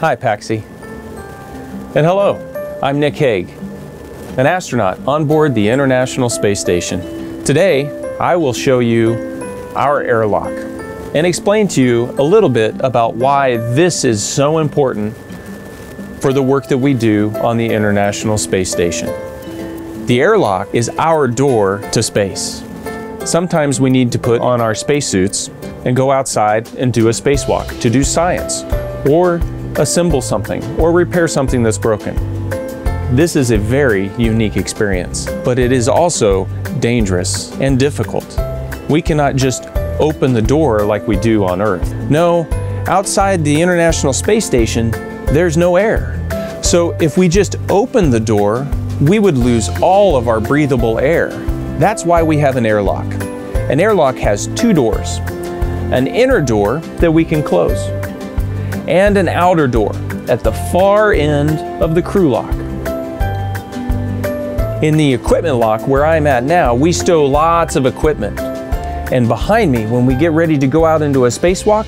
Hi, Paxi. And hello, I'm Nick Hague, an astronaut on board the International Space Station. Today, I will show you our airlock and explain to you a little bit about why this is so important for the work that we do on the International Space Station. The airlock is our door to space. Sometimes we need to put on our spacesuits and go outside and do a spacewalk to do science or assemble something, or repair something that's broken. This is a very unique experience, but it is also dangerous and difficult. We cannot just open the door like we do on Earth. No, outside the International Space Station, there's no air. So if we just open the door, we would lose all of our breathable air. That's why we have an airlock. An airlock has two doors, an inner door that we can close, and an outer door at the far end of the crew lock. In the equipment lock where I'm at now, we stow lots of equipment. And behind me, when we get ready to go out into a spacewalk,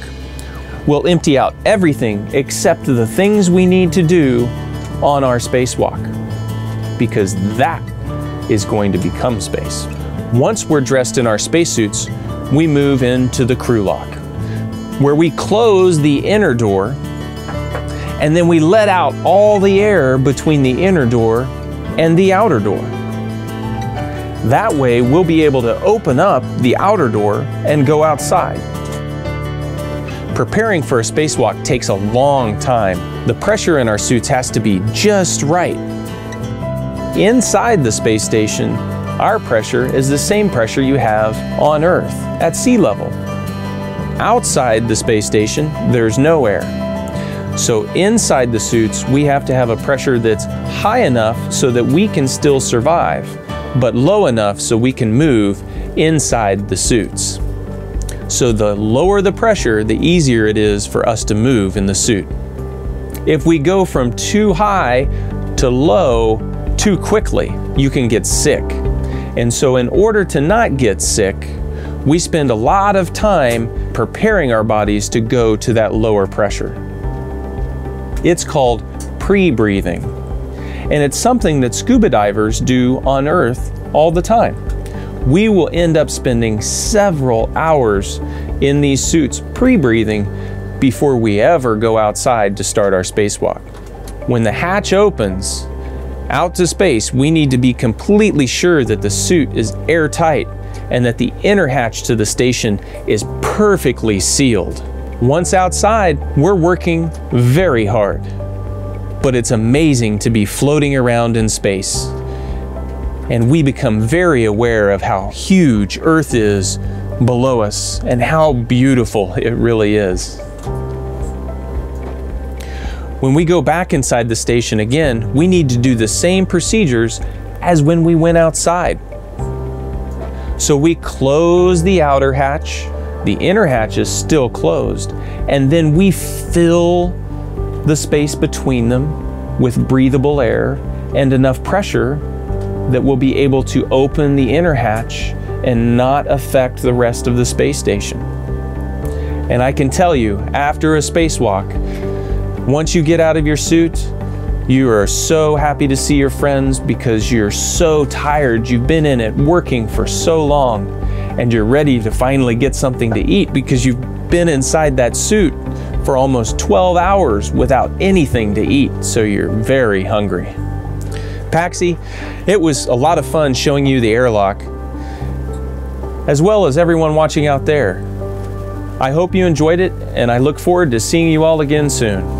we'll empty out everything except the things we need to do on our spacewalk. Because that is going to become space. Once we're dressed in our spacesuits, we move into the crew lock where we close the inner door and then we let out all the air between the inner door and the outer door. That way, we'll be able to open up the outer door and go outside. Preparing for a spacewalk takes a long time. The pressure in our suits has to be just right. Inside the space station, our pressure is the same pressure you have on Earth at sea level. Outside the space station, there's no air. So inside the suits, we have to have a pressure that's high enough so that we can still survive, but low enough so we can move inside the suits. So the lower the pressure, the easier it is for us to move in the suit. If we go from too high to low too quickly, you can get sick. And so in order to not get sick, we spend a lot of time preparing our bodies to go to that lower pressure. It's called pre-breathing. And it's something that scuba divers do on Earth all the time. We will end up spending several hours in these suits pre-breathing before we ever go outside to start our spacewalk. When the hatch opens out to space, we need to be completely sure that the suit is airtight and that the inner hatch to the station is perfectly sealed. Once outside, we're working very hard. But it's amazing to be floating around in space. And we become very aware of how huge Earth is below us and how beautiful it really is. When we go back inside the station again, we need to do the same procedures as when we went outside. So we close the outer hatch, the inner hatch is still closed, and then we fill the space between them with breathable air and enough pressure that we'll be able to open the inner hatch and not affect the rest of the space station. And I can tell you, after a spacewalk, once you get out of your suit, you are so happy to see your friends because you're so tired. You've been in it working for so long and you're ready to finally get something to eat because you've been inside that suit for almost 12 hours without anything to eat. So you're very hungry. Paxi, it was a lot of fun showing you the airlock as well as everyone watching out there. I hope you enjoyed it and I look forward to seeing you all again soon.